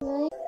嗯